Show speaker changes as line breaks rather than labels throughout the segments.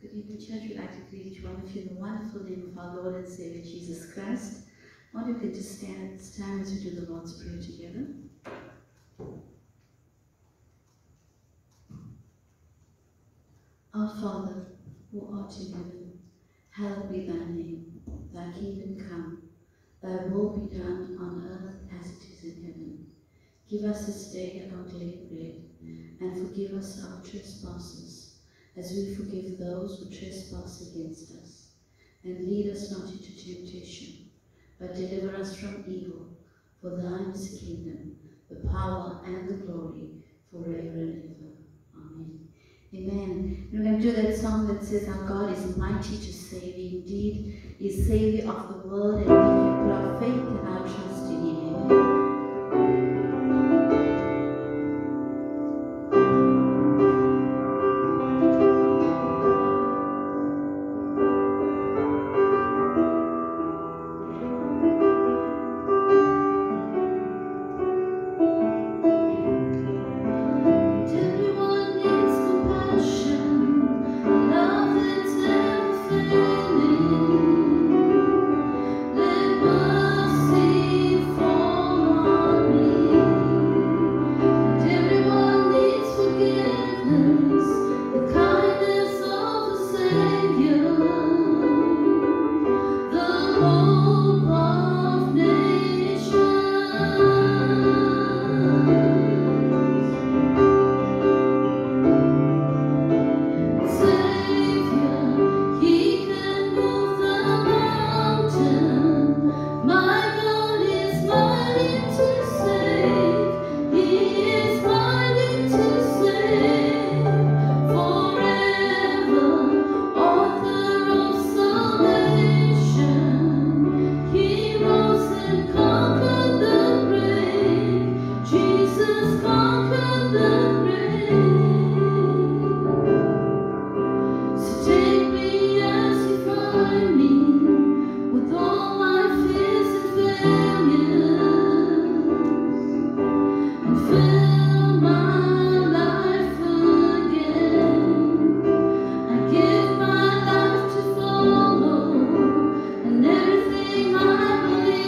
Good evening, church. We'd like to greet one of you in the wonderful name of our Lord and Savior Jesus Christ. I if you just stand time as we do the Lord's Prayer together. Our Father, who art in heaven, hallowed be thy name. Thy kingdom come, thy will be done on earth as it is in heaven. Give us this day our daily bread, and forgive us our trespasses, as we forgive those who trespass against us. And lead us not into temptation, but deliver us from evil. For thine is the kingdom, the power, and the glory, forever and ever. Amen. Amen. We're going to do that song that says, Our God is mighty to save. Indeed, is Savior of the world, and we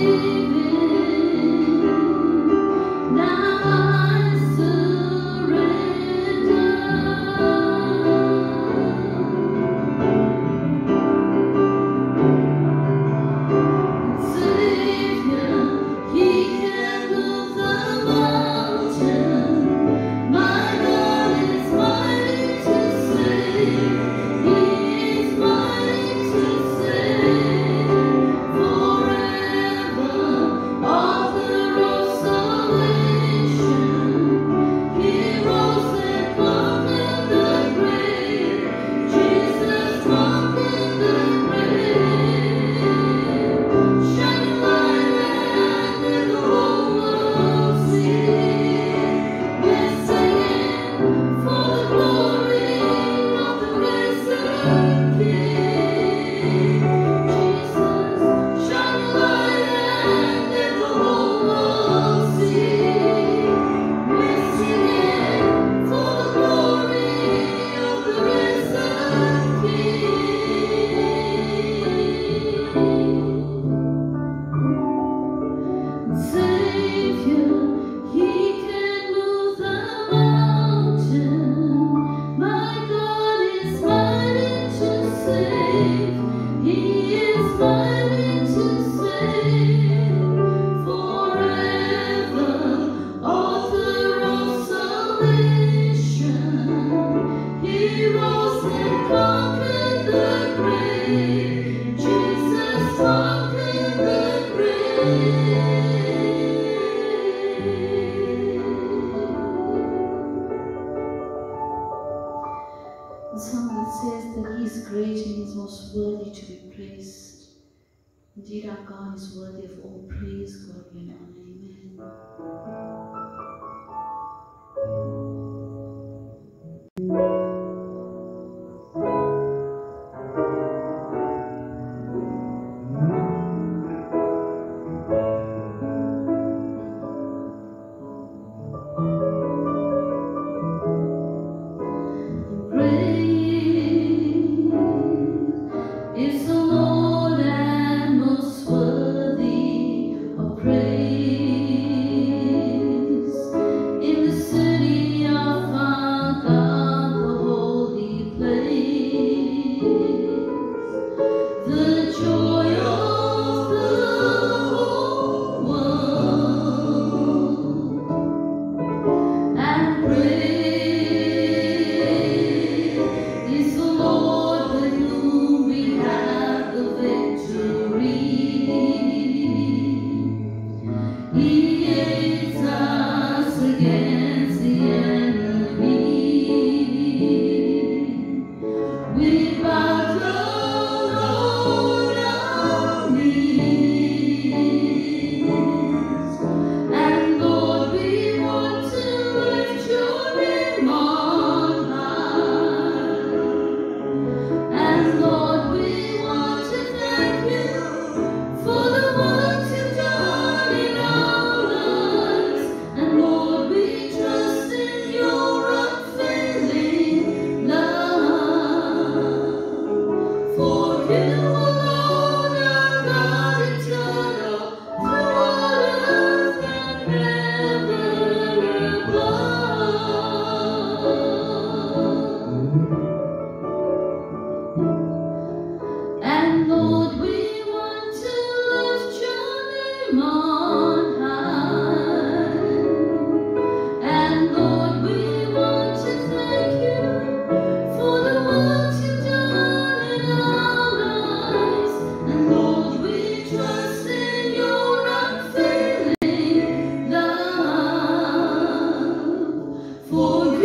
I believe The that says that He is great and He is most worthy to be praised. Indeed, our God is worthy of all praise, glory, and honor. Amen.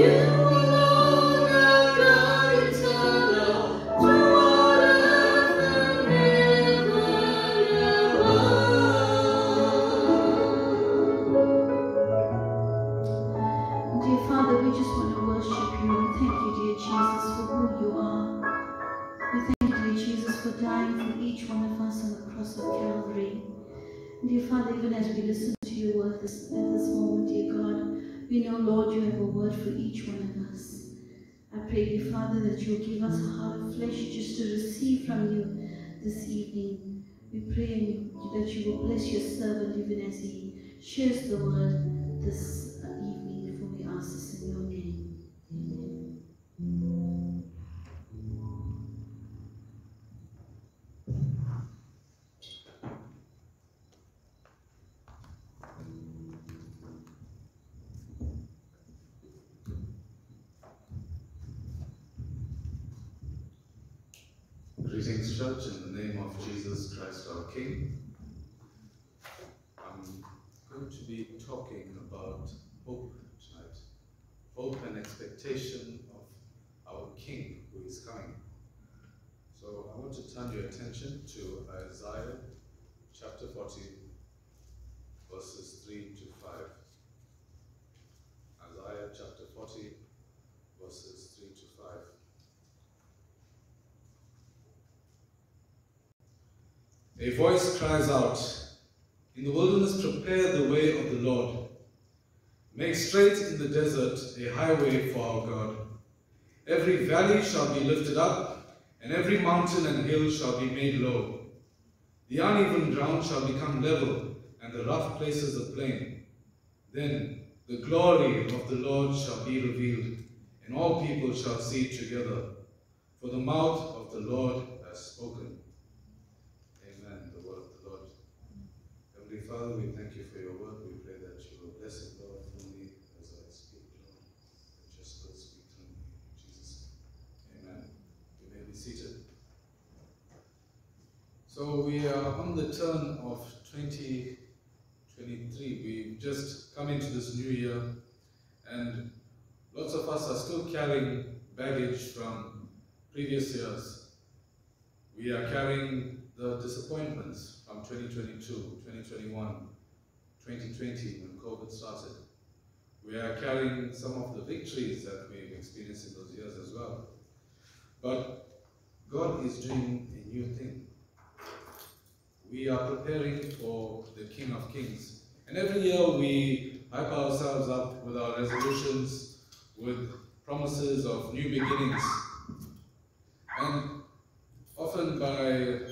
you. Bless your servant even as he shares the word this uh, evening, for we ask this in your name. Amen.
Greetings, church, in the name of Jesus Christ our King. I'm going to be talking about hope tonight. Hope and expectation of our King who is coming. So I want to turn your attention to Isaiah chapter 40, verses 3 to 5. Isaiah chapter 40, verses 3 to 5. A voice cries out, In the wilderness prepare the way of the Lord. Make straight in the desert a highway for our God. Every valley shall be lifted up, and every mountain and hill shall be made low. The uneven ground shall become level, and the rough places a plain. Then the glory of the Lord shall be revealed, and all people shall see it together. For the mouth of the Lord has spoken. Amen. The word of the Lord. Heavenly Father, we thank you for your word. We pray that you will bless it, Lord, for me as I speak, Lord. And just Lord, speak through me. Jesus'. Amen. You may be seated. So we are on the turn of 2023. We've just come into this new year, and lots of us are still carrying baggage from previous years. We are carrying the disappointments from 2022, 2021, 2020 when COVID started. We are carrying some of the victories that we've experienced in those years as well. But God is doing a new thing. We are preparing for the King of Kings. And every year we hype ourselves up with our resolutions, with promises of new beginnings. And often by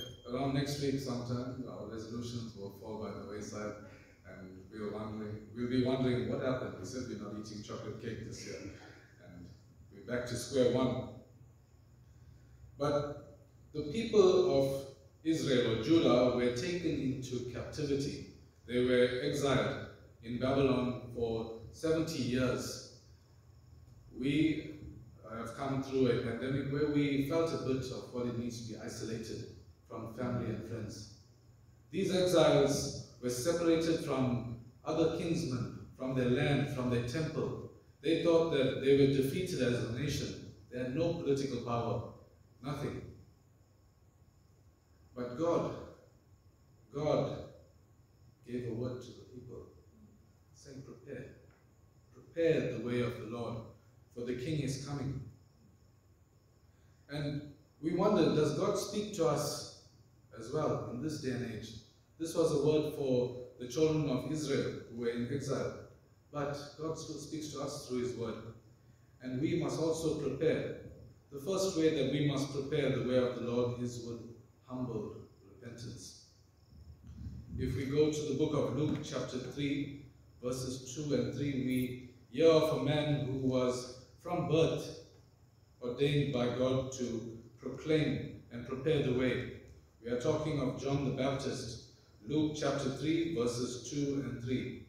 next week sometime, our resolutions will fall by the wayside and we'll, wondering, we'll be wondering what happened. We said we're not eating chocolate cake this year and we're back to square one. But the people of Israel or Judah were taken into captivity. They were exiled in Babylon for 70 years. We have come through a pandemic where we felt a bit of what it means to be isolated from family and friends. These exiles were separated from other kinsmen, from their land, from their temple. They thought that they were defeated as a nation. They had no political power, nothing. But God, God gave a word to the people, saying, prepare. Prepare the way of the Lord, for the King is coming. And we wonder, does God speak to us as well in this day and age? This was a word for the children of Israel who were in exile. But God still speaks to us through his word. And we must also prepare. The first way that we must prepare the way of the Lord is with humble repentance. If we go to the book of Luke chapter 3, verses 2 and 3, we hear of a man who was from birth ordained by God to proclaim and prepare the way. We are talking of John the Baptist, Luke chapter 3, verses 2 and 3.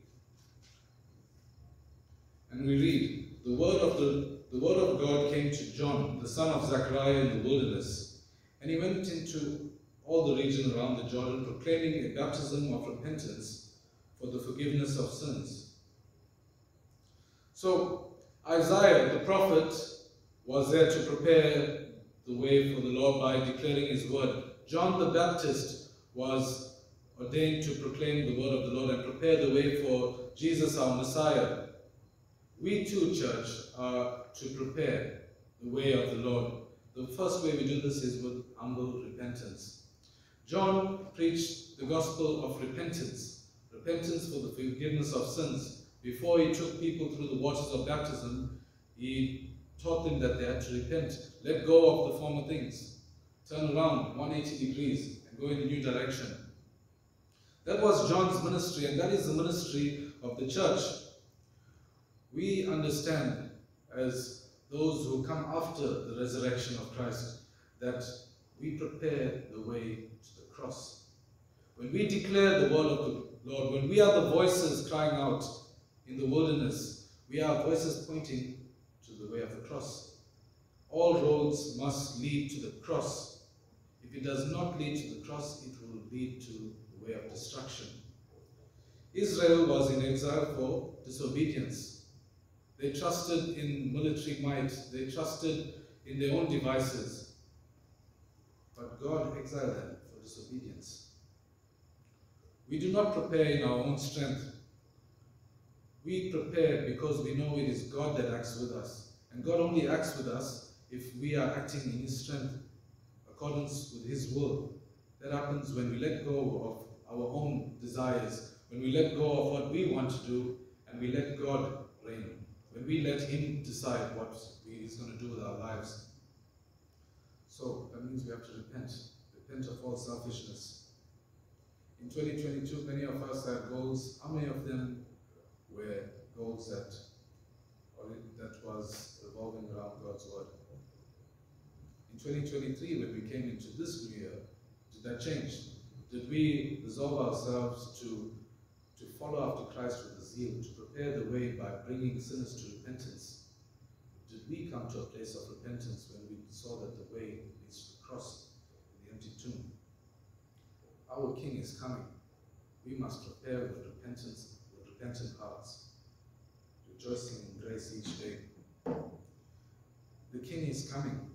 And we read, the word of the, the word of God came to John, the son of Zechariah in the wilderness, and he went into all the region around the Jordan, proclaiming a baptism of repentance for the forgiveness of sins. So Isaiah the prophet was there to prepare the way for the Lord by declaring his word. John the Baptist was ordained to proclaim the word of the Lord and prepare the way for Jesus our Messiah. We too, church, are to prepare the way of the Lord, the first way we do this is with humble repentance. John preached the gospel of repentance, repentance for the forgiveness of sins. Before he took people through the waters of baptism, he taught them that they had to repent, let go of the former things, turn around 180 degrees, and go in a new direction. That was John's ministry, and that is the ministry of the church. We understand as those who come after the resurrection of Christ that we prepare the way to the cross. When we declare the word of the Lord, when we are the voices crying out in the wilderness, we are voices pointing to the way of the cross. All roads must lead to the cross. If it does not lead to the cross, it will lead to the way of destruction. Israel was in exile for disobedience. They trusted in military might. They trusted in their own devices. But God exiled them for disobedience. We do not prepare in our own strength. We prepare because we know it is God that acts with us. And God only acts with us if we are acting in His strength, accordance with His will. That happens when we let go of our own desires, when we let go of what we want to do, and we let God reign. When we let Him decide what He's going to do with our lives. So that means we have to repent. Repent of all selfishness. In 2022, many of us had goals. How many of them were goals that, or that was revolving around God's word? In 2023, when we came into this new year, did that change? Did we resolve ourselves to, to follow after Christ with a zeal, to prepare the way by bringing sinners to repentance? Did we come to a place of repentance when we saw that the way leads to the cross, the empty tomb? Our King is coming. We must prepare with repentance, with repentant hearts, rejoicing in grace each day. The King is coming.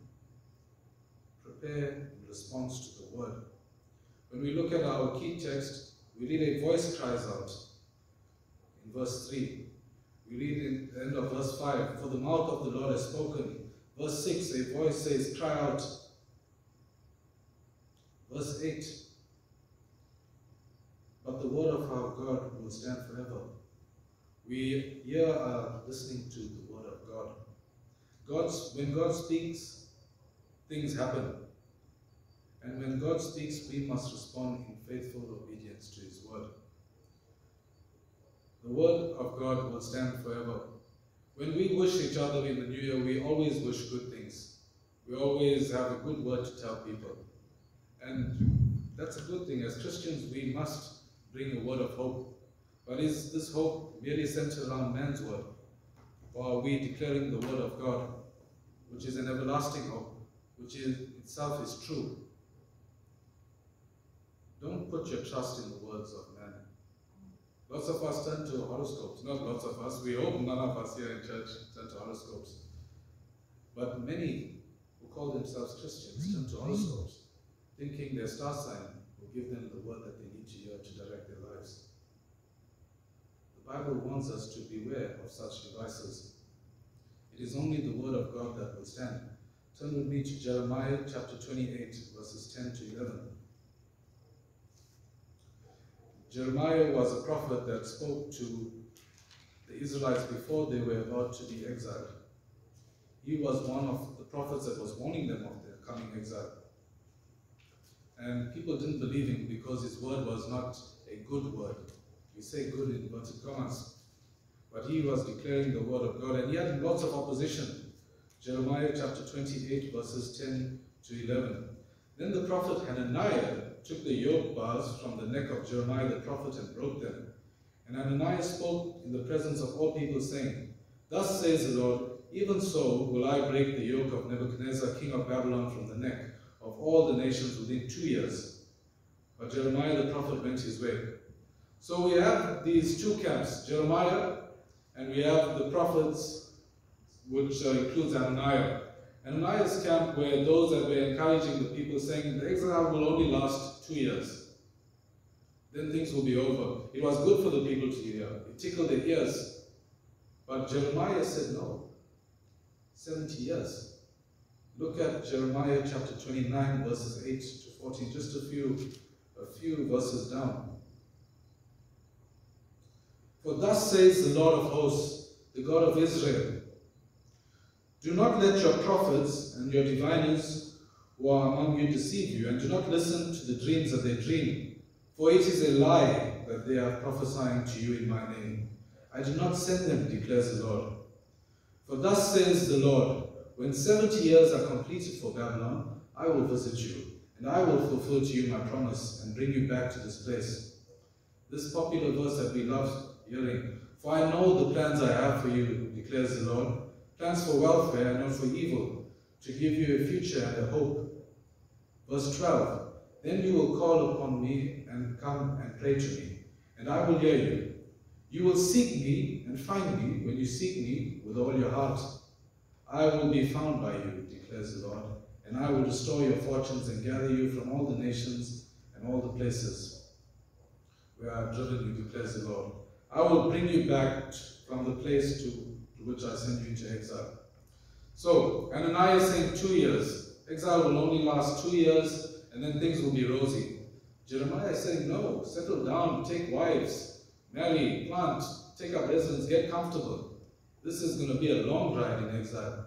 Prepare in response to the word. When we look at our key text, we read a voice cries out in verse 3. We read in the end of verse 5, For the mouth of the Lord has spoken. Verse 6, a voice says, Cry out. Verse 8, But the word of our God will stand forever. We here are listening to the word of God. God's, when God speaks, things happen. And when God speaks, we must respond in faithful obedience to his word. The word of God will stand forever. When we wish each other in the new year, we always wish good things. We always have a good word to tell people. And that's a good thing. As Christians, we must bring a word of hope. But is this hope merely centered around man's word? Or are we declaring the word of God, which is an everlasting hope, which is, itself is true? Don't put your trust in the words of man. Lots of us turn to horoscopes. Not lots of us. We hope none of us here in church turn to horoscopes. But many who call themselves Christians turn to horoscopes, thinking their star sign will give them the word that they need to hear to direct their lives. The Bible warns us to beware of such devices. It is only the word of God that will stand. Turn with me to Jeremiah chapter 28, verses 10 to 11. Jeremiah was a prophet that spoke to the Israelites before they were about to be exiled. He was one of the prophets that was warning them of their coming exile. And people didn't believe him because his word was not a good word. We say good in inverted commas. But he was declaring the word of God and he had lots of opposition. Jeremiah chapter 28 verses 10 to 11. Then the prophet Hananiah took the yoke bars from the neck of Jeremiah the prophet and broke them. And Hananiah spoke in the presence of all people, saying, Thus says the Lord, even so will I break the yoke of Nebuchadnezzar, king of Babylon, from the neck of all the nations within two years. But Jeremiah the prophet went his way. So we have these two camps, Jeremiah, and we have the prophets, which includes Ananias. Ananias' camp were those that were encouraging the people, saying the exile will only last two years. Then things will be over. It was good for the people to hear. It tickled their ears. But Jeremiah said no. 70 years. Look at Jeremiah chapter 29, verses 8 to 14, just a few, a few verses down. For thus says the Lord of hosts, the God of Israel Do not let your prophets and your diviners who are among you deceive you, and do not listen to the dreams that they dream, for it is a lie that they are prophesying to you in my name. I do not send them, declares the Lord. For thus says the Lord, when seventy years are completed for Babylon, I will visit you, and I will fulfill to you my promise, and bring you back to this place. This popular verse that we love hearing. For I know the plans I have for you, declares the Lord, plans for welfare and not for evil, to give you a future and a hope. Verse 12, Then you will call upon me and come and pray to me, and I will hear you. You will seek me and find me when you seek me with all your heart. I will be found by you, declares the Lord, and I will restore your fortunes and gather you from all the nations and all the places where I have driven you, declares the Lord. I will bring you back from the place to, which I sent you into exile. So, Ananias saying two years. Exile will only last two years, and then things will be rosy. Jeremiah is saying, no, settle down, take wives, marry, plant, take up residence, get comfortable. This is going to be a long ride in exile.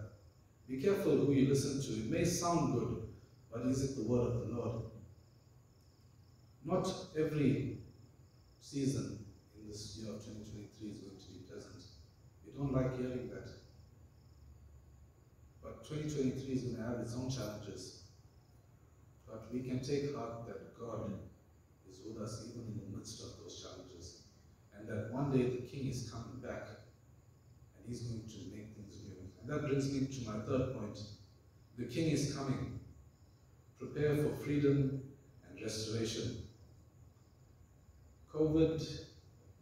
Be careful who you listen to. It may sound good, but is it the word of the Lord? Not every season in this year of 2023 is going. We don't like hearing that. But 2023 is going to have its own challenges. But we can take heart that God is with us even in the midst of those challenges. And that one day the King is coming back and he's going to make things new. And that brings me to my third point. The King is coming. Prepare for freedom and restoration. COVID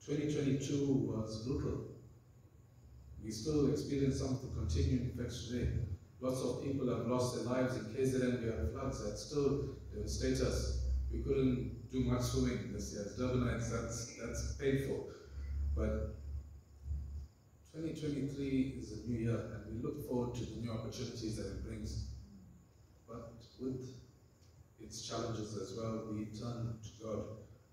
2022 was brutal. We still experience some of the continuing effects today. Lots of people have lost their lives in KZN. We have floods that still devastate us. We couldn't do much swimming this year. As Durbanites, that's, that's painful. But 2023 is a new year, and we look forward to the new opportunities that it brings. But with its challenges as well, we turn to God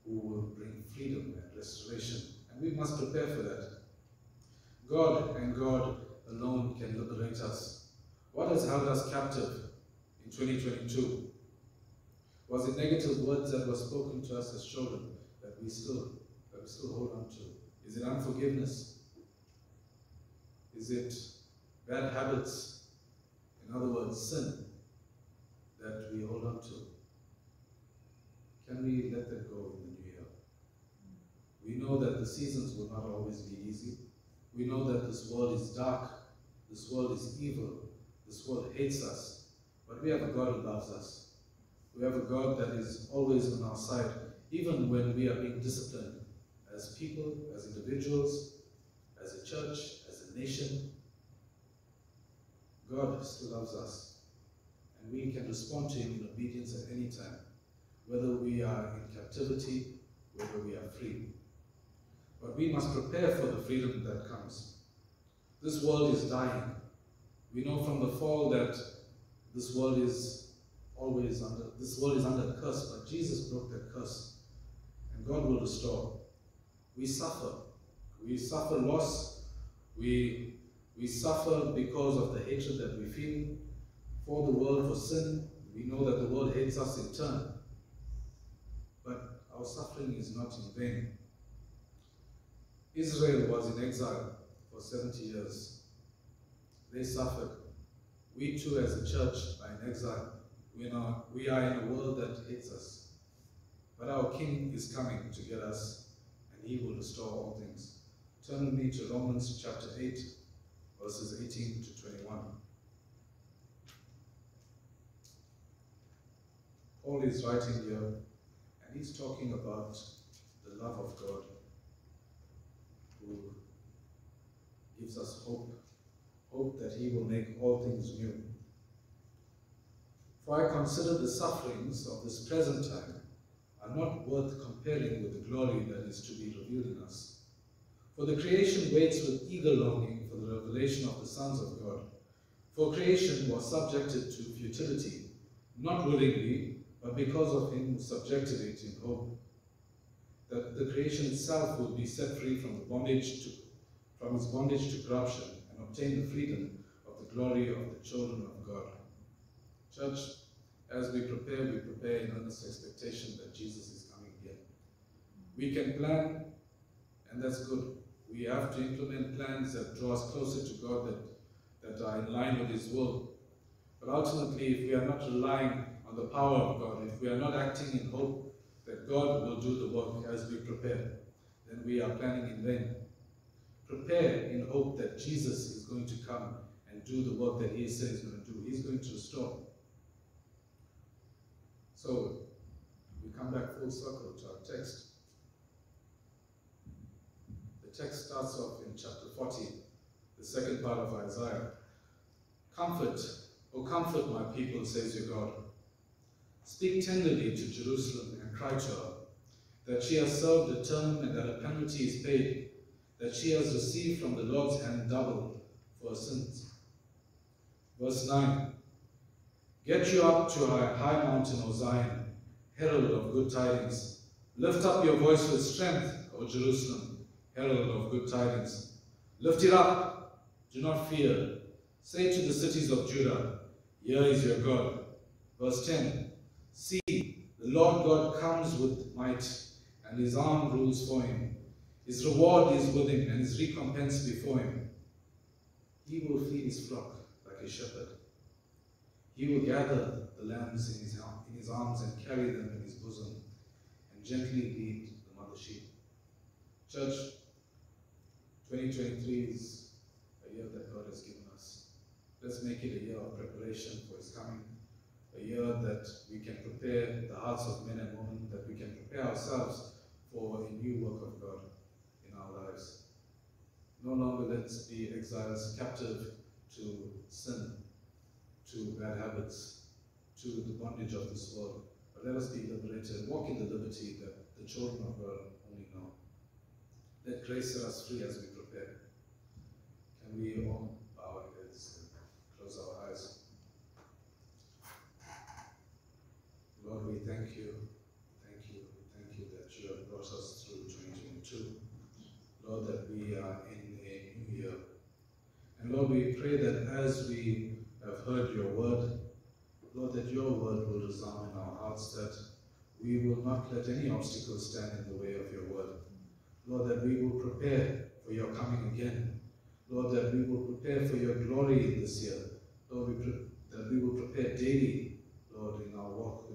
who will bring freedom and restoration. And we must prepare for that. God and God alone can liberate us. What has held us captive in 2022? Was it negative words that were spoken to us as children that we still that we still hold on to? Is it unforgiveness? Is it bad habits? In other words, sin that we hold on to? Can we let that go in the new year? We know that the seasons will not always be easy. We know that this world is dark, this world is evil, this world hates us, but we have a God who loves us. We have a God that is always on our side, even when we are being disciplined as people, as individuals, as a church, as a nation. God still loves us, and we can respond to Him in obedience at any time, whether we are in captivity, whether we are free. But we must prepare for the freedom that comes. This world is dying. We know from the fall that this world is always under this world is under curse, but Jesus broke that curse. And God will restore. We suffer. We suffer loss. We we suffer because of the hatred that we feel for the world, for sin. We know that the world hates us in turn. But our suffering is not in vain. Israel was in exile for 70 years. They suffered. We too, as a church, are in exile. We are, we are in a world that hates us. But our King is coming to get us, and he will restore all things. Turn me to Romans chapter 8, verses 18 to 21. Paul is writing here, and he's talking about the love of God gives us hope, hope that he will make all things new. For I consider the sufferings of this present time are not worth comparing with the glory that is to be revealed in us. For the creation waits with eager longing for the revelation of the sons of God. For creation was subjected to futility, not willingly, but because of him who subjected it in hope that the creation itself will be set free from the bondage to from its bondage to corruption and obtain the freedom of the glory of the children of God. Church, as we prepare, we prepare in earnest expectation that Jesus is coming again. We can plan, and that's good. We have to implement plans that draw us closer to God, that, that are in line with His will. But ultimately, if we are not relying on the power of God, if we are not acting in hope God will do the work as we prepare, then we are planning in vain. Prepare in hope that Jesus is going to come and do the work that he said he's going to do. He's going to restore. So, we come back full circle to our text. The text starts off in chapter 40, the second part of Isaiah. Comfort, O comfort my people, says your God. Speak tenderly to Jerusalem and cry to her that she has served a term and that a penalty is paid, that she has received from the Lord's hand double for her sins. Verse 9 Get you up to a high mountain, O Zion, herald of good tidings. Lift up your voice with strength, O Jerusalem, herald of good tidings. Lift it up, do not fear. Say to the cities of Judah, Here is your God. Verse 10 See, the Lord God comes with might, and his arm rules for him. His reward is with him, and his recompense before him. He will feed his flock like a shepherd. He will gather the lambs in his, in his arms and carry them in his bosom, and gently lead the mother sheep. Church, 2023 is a year that God has given us. Let's make it a year of preparation for his coming a year that we can prepare the hearts of men and women, that we can prepare ourselves for a new work of God in our lives. No longer let's be exiles captive to sin, to bad habits, to the bondage of this world. But let us be liberated, walk in the liberty that the children of God only know. Let grace set us free as we prepare. Can we all bow our heads and close our eyes? Lord, we thank you, thank you, thank you that you have brought us through 2022. Lord, that we are in a new year. And Lord, we pray that as we have heard your word, Lord, that your word will resound in our hearts, that we will not let any obstacle stand in the way of your word. Lord, that we will prepare for your coming again. Lord, that we will prepare for your glory in this year. Lord, we that we will prepare daily, Lord, in our walk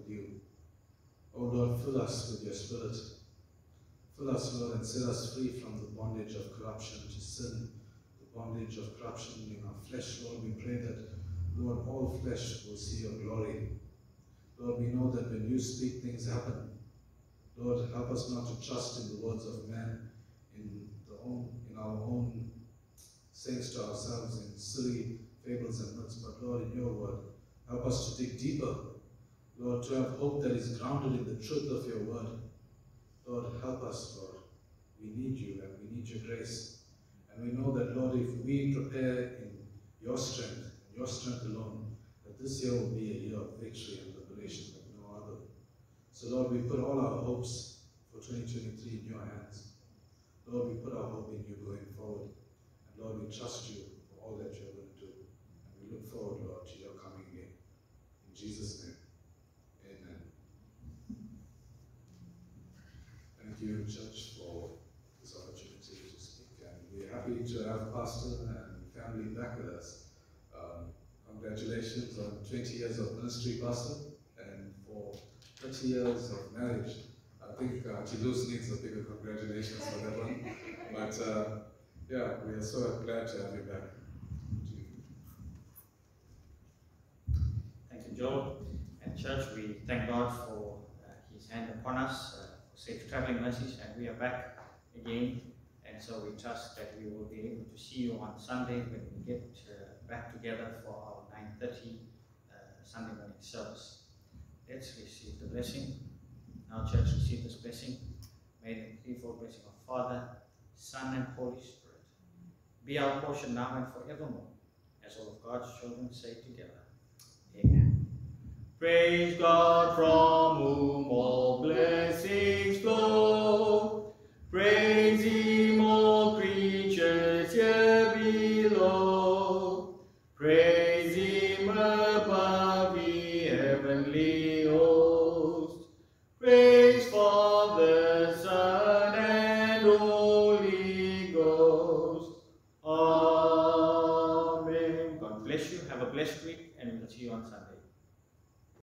Oh Lord, fill us with your spirit. Fill us, Lord, and set us free from the bondage of corruption to sin, the bondage of corruption in our flesh. Lord, we pray that, Lord, all flesh will see your glory. Lord, we know that when you speak, things happen. Lord, help us not to trust in the words of men, in, the own, in our own sayings to ourselves, in silly fables and myths, but Lord, in your word, help us to dig deeper. Lord, to have hope that is grounded in the truth of your word. Lord, help us, Lord. We need you and we need your grace. And we know that, Lord, if we prepare in your strength, in your strength alone, that this year will be a year of victory and liberation like no other. So, Lord, we put all our hopes for 2023 in your hands. Lord, we put our hope in you going forward. And Lord, we trust you for all that you're going to do. And we look forward, Lord, to your coming again. In Jesus' name, amen. Thank you, Church, for this opportunity to speak. And we're happy to have Pastor and family back with us. Um, congratulations on 20 years of ministry, Pastor, and for 30 years of marriage. I think uh, Toulouse needs a bigger congratulations for that one. But uh, yeah, we are so glad to have you back.
Thank you, Joel. And church, we thank God for uh, His hand upon us, uh, safe traveling message and we are back again. And so we trust that we will be able to see you on Sunday when we get uh, back together for our 9.30 uh, Sunday morning service. Let's receive the blessing. Now, church, receive this blessing. May the threefold blessing of Father, Son, and Holy Spirit be our portion now and forevermore.
as all of God's children say together. Amen. Praise God from whom all blessings flow. Praise Him, all creatures here below.